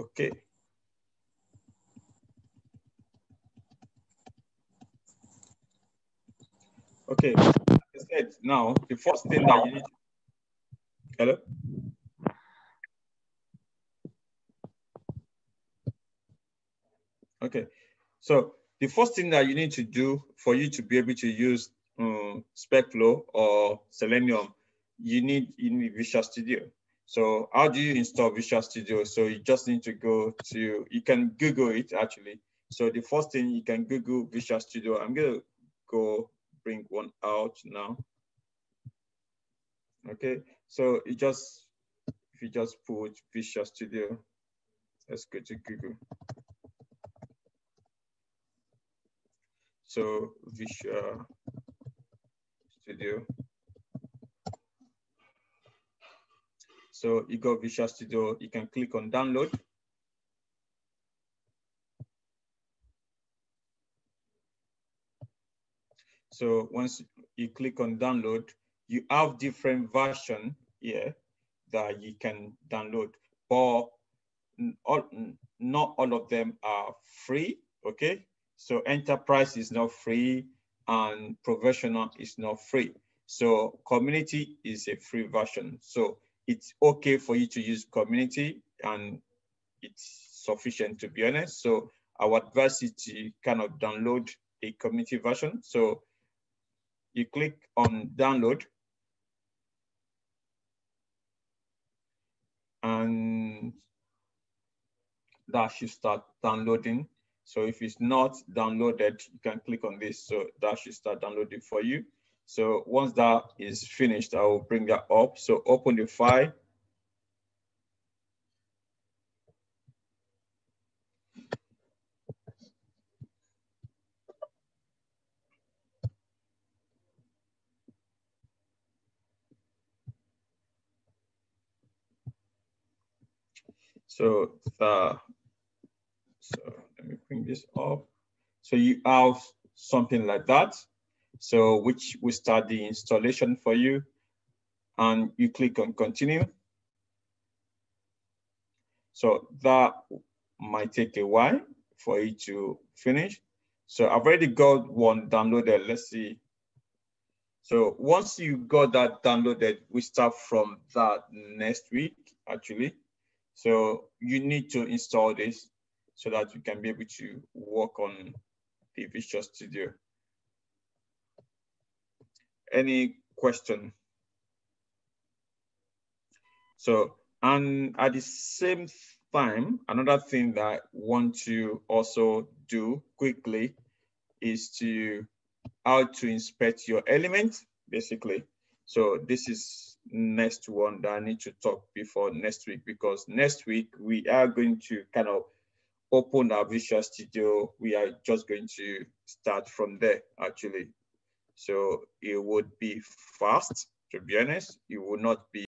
Okay. Okay, now the first thing that you need. Hello. Okay, so the first thing that you need to do for you to be able to use um, SpecFlow or Selenium, you need you need Visual Studio. So how do you install Visual Studio? So you just need to go to, you can Google it actually. So the first thing you can Google Visual Studio. I'm gonna go bring one out now. Okay, so you just, if you just put Visual Studio, let's go to Google. So Visual Studio. So you go Visual Studio, you can click on download. So once you click on download, you have different version here that you can download, but all, not all of them are free, okay? So enterprise is not free and professional is not free. So community is a free version. So it's okay for you to use community and it's sufficient to be honest. So our advice is to kind of download a community version. So you click on download and that should start downloading. So if it's not downloaded, you can click on this. So that should start downloading for you. So once that is finished, I will bring that up. So open the file. So, uh, so let me bring this up. So you have something like that. So which will start the installation for you and you click on continue. So that might take a while for it to finish. So I've already got one downloaded. Let's see. So once you got that downloaded, we start from that next week, actually. So you need to install this so that you can be able to work on the Visual Studio. Any question? So, and at the same time, another thing that I want to also do quickly is to how to inspect your element, basically. So this is next one that I need to talk before next week because next week we are going to kind of open our Visual Studio. We are just going to start from there actually. So it would be fast, to be honest. It would not be